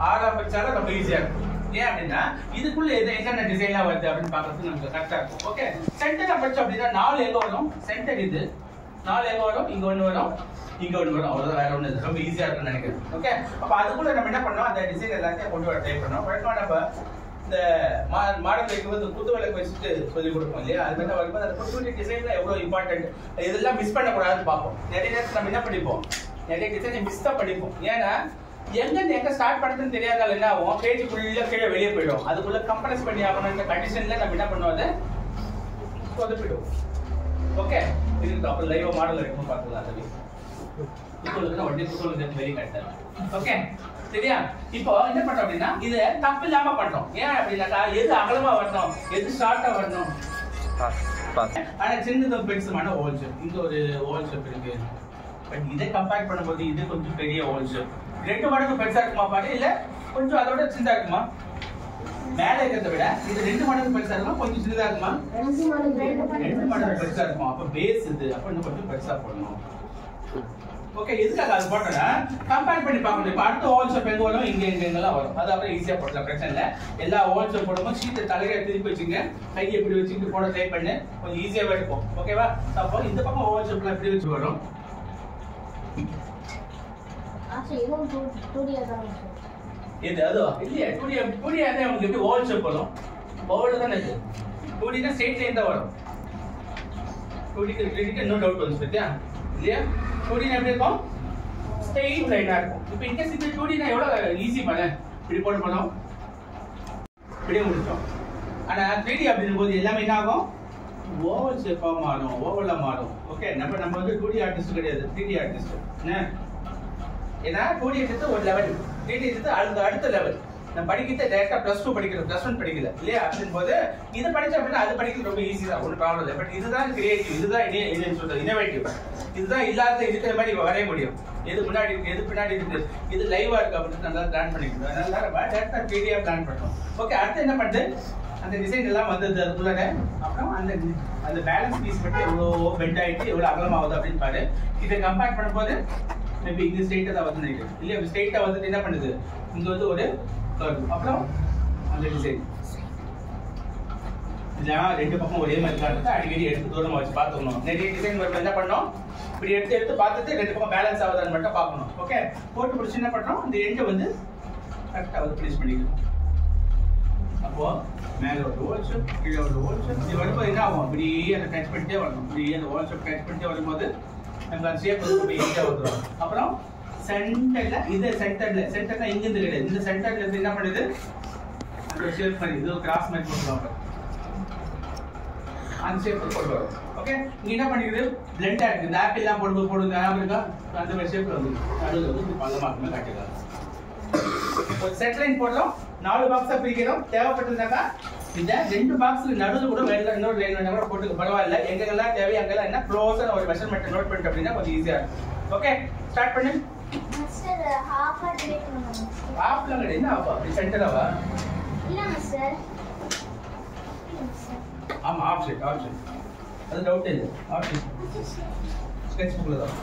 ஆரம்பிச்சாலும் ரொம்ப ஈஸியா இருக்கும். ஏன் அப்படின்னா இதுக்குள்ள எது என்னென்ன டிசைன்லாம் வருது அப்படின்னு பார்க்கறதுக்கு நமக்கு கரெக்டா இருக்கும். ஓகே சென்டரை படிச்சோம் அப்படின்னா நாலு எங்க வரும்? சென்டர் இது. நாலு எங்க வரும்? இங்க ஒண்ணு வரும். இங்க ஒண்ணு வரும். அவ்வளவுதான் வேற ஒண்ணு ரொம்ப ஈஸியா இருக்கும்னு நினைக்கிறேன். ஓகே அப்ப அதுக்குள்ள நம்ம என்ன பண்ணோம்? அந்த டிசைன் எல்லாத்தையும் கொண்டு வர ட்ரை பண்ணோம். வழக்கமா நம்ம இந்த மா- மாடல் வைக்கும்போது குத்து விளக்கு வச்சுட்டு சொல்லி கொடுப்போம் இல்லையா? அது மாதிரி வரும்போது அந்த குத்து டிசைன்ல எவ்வளவு இம்பார்ட்டன்ட் இதெல்லாம் மிஸ் பண்ணக்கூடாதுன்னு பார்ப்போம். நிறைய நேரத்தில் நம்ம என்ன படிப்போம்? நிறைய டிசைனை மிஸ் தான் படிப்போம். ஏன்னா எங்க எங்க ஸ்டார்ட் பண்ணதுன்னு தெரியாதால என்ன ஆகும்? பேஜ் ஃபுல்லா கீழே வெளியே போயிடும். அதுக்குள்ள கம்ப்ரஸ் பண்ணி ஆகணும்ன்ற கண்டிஷன்ல நம்ம என்ன பண்ணுவோம்? அதை சொதப்பிடுவோம். ஓகே இது அப்புறம் லைவ் மாடல் இருக்கும் பார்த்துக்கலாம் அது குத்துவலுக்கு வண்டி குத்துவலுக்கு வெளியே ஓகே சரியா? இப்போ என்ன பண்றோம் அப்படின்னா இத தப்பு இல்லாம பண்றோம் ஏன் அப்படின்னாக்கா எது அகலமா வரணும்? எது ஷார்ட்டா வரணும்? ஆனா சின்னதும் பெருசுமான ஓல் ஷேப் இங்க ஒரு ஓல் ஷேப் இருக்கு. பட் இதை கம்பேர் பண்ணும்போது இது கொஞ்சம் பெரிய ஓல் ஷேப் ரெண்டு மடங்கு பெருசா இருக்குமா பாரு இல்ல கொஞ்சம் அதோட சின்னதா இருக்குமா மேல இருக்கிறத விட இது ரெண்டு மடங்கு பெருசா இருக்குமா கொஞ்சம் சின்னதா இருக்குமா ரெண்டு மடங்கு பெருசா இருக்கும் அப்ப பேஸ் இது. அப்ப இன்னும் கொஞ்சம் பெருசா போடணும். ஓகே எதுக்காக அது போட்டோம்னா கம்பேர் பண்ணி பார்க்கணும். இப்போ அடுத்த ஹோல் ஷேப் எங்க வரும்? இங்க எங்க எங்கெல்லாம் வரும். அது அப்புறம் ஈஸியா போடலாம் பிரச்சனை இல்லை. எல்லா ஹோல் ஷேப் போடும்போது ஷீட்டை தலையை திருப்பி வச்சுங்க. கையை இப்படி வச்சுட்டு போட ட்ரை பண்ணு. கொஞ்சம் ஈஸியாவே இருக்கும் ஓகேவா அப்போ இந்த பக்கம் ஹோல் ஷேப்ல இப்படி வச்சு வரும்? இது அதுவா இல்லையா டூடி டூடி அதே உங்களுக்கு எப்படி ஹோல் ஷேப் வரும்? ஹோல் தானே இது? டூடினா ஸ்ட்ரெயிட் லைன் தான் வரும். டூடிக்கு த்ரீடிக்கு இன்னும் டவுட் வந்து பத்தியா? இல்லையா? டூடினா எப்படி இருக்கும்? ஸ்ட்ரெயிட் லைனா இருக்கும். இப்போ இன்கேஸ் இது டூடினா எவ்வளோ ஈஸி பண்ண? இப்படி போட போனோம் இப்படியே முடிச்சோம். த்ரீ த்ரீடி அப்படின்னும் போது எல்லாமே என்ன ஆகும்? ஓவல் ஷேப்பா மாறும் ஓவலா மாறும். ஓகே நம்ம நம்ம வந்து டூ டி ஆர்டிஸ்ட் கிடையாது த்ரீ டி ஆர்டிஸ்ட் என்ன? ஏன்னா டூ எடுத்து ஒரு லெவல் த்ரீ எடுத்து அடுத்த அடுத்த லெவல் நான் படிக்கிறது டேரக்டா பிளஸ் டூ படிக்கிறோம் பிளஸ் ஒன் படிக்கல. இல்லையா? அப்படின்னு போது இது படிச்ச அப்படின்னா அது படிக்கிறது ரொம்ப ஈஸி தான். ஒன்றும் ப்ராப்ளம் இல்லை. பட் இதுதான் கிரியேட்டிவ் இதுதான் இனி- இது சொல்றது. இனோவேட்டிவ் இதுதான் இல்லாத இருக்கிற மாதிரி வரைய முடியும். எது முன்னாடி இருக்கு எது பின்னாடி இருக்கு இது லைவா இருக்கு அப்படின்னு நல்லா பிளான் பண்ணிக்கணும். அதனால நம்ம டேரக்டா த்ரீடியா பிளான் பண்ணுறோம் ஓகே அடுத்து என்ன பண்ணுது அந்த டிசைன் எல்லாம் வந்தது அதுக்குள்ள அப்புறம் அந்த அந்த பேலன்ஸ் பீஸ் மட்டும் எவ்வளோ பெண்ட் ஆகிட்டு எவ்வளோ அகலமாகுது அப்படின்னு பாரு. இதை கம்பேர் பண்ணும்போது மேபி இங்க ஸ்ட்ரெயிட்டா தான் வந்து நினைக்கிறேன். இல்லையா? ஸ்ட்ரெயிட்டா வந்துட்டு என்ன பண்ணுது? இங்கே வந்து ஒரு கர்வ் அப்புறம் அந்த டிசைன் இதெல்லாம் ரெண்டு பக்கம் ஒரே மாதிரி தான் இருக்கு அடிக்கடி எடுத்து தூரமாக வச்சு பார்த்துக்கணும். நிறைய டிசைன் வரும்போது என்ன பண்ணோம்? இப்படி எடுத்து எடுத்து பார்த்துட்டு ரெண்டு பக்கம் பேலன்ஸ் ஆகுதான்னு மட்டும் பார்க்கணும். ஓகே போட்டு பிடிச்சி என்ன பண்றோம்? இந்த எண்டை வந்து கரெக்டாக வந்து பிளேஸ் பண்ணிக்கணும். அப்போ மேலே ஒரு ஓல்ஷப் கீழே ஒரு ஓல்ஷப் இது வரும்போது என்ன ஆகும்? அப்படியே அந்த டச் பண்ணிட்டே வரணும். அப்படியே அந்த ஓல்ஷப் டச் பண்ணிட்டே வரும்போது நமக்கு அந்த ஷேப் வந்து ரொம்ப வந்துடும் அப்புறம் சென்டர்ல இது சென்டர்ல சென்டர்ல இங்க இருந்து கிடையாது இந்த சென்டர்ல இருந்து என்ன பண்ணுது? அந்த ஷேப் மாதிரி இது கிராஸ் மாதிரி போட்டுருவாங்க. அந்த ஷேப் போட்டு வரும் ஓகே இங்க என்ன பண்ணிக்குது? பிளெண்டா இருக்கு இந்த ஆப்பிள் எல்லாம் போடும்போது போடுங்க. ஞாபகம் இருக்கா? அந்த மாதிரி ஷேப்ல வந்து நடுவில் வந்து இப்படி பள்ளமாக்குமே காட்டிடலாம் ஒரு செட் லைன் போடுறோம் நாலு பாக்ஸா பிரிக்கணும். தேவைப்பட்டிருந்தாக்கா இந்த ரெண்டு பாக்ஸ்க்கு நடுவில் கூட வேற இன்னொரு லைன் வேணா கூட போட்டுக்க. பரவாயில்ல. எங்கெல்லாம் தேவை அங்கெல்லாம் என்ன? க்ளோஸா ஒரு மெஷர்மெண்ட் நோட் பண்ணிட்டு அப்படின்னா கொஞ்சம் ஈஸியா இருக்கும். ஓகே ஸ்டார்ட் பண்ணு. ஆப்ல கிடையாது என்ன ஆப்பா அப்படி சென்டராவா ஆமா ஆப் ஷீட் ஆப் ஷீட் அது டவுட் இல்லை. ஆப் ஷீட் ஸ்கெட்ச் புக்ல தான்.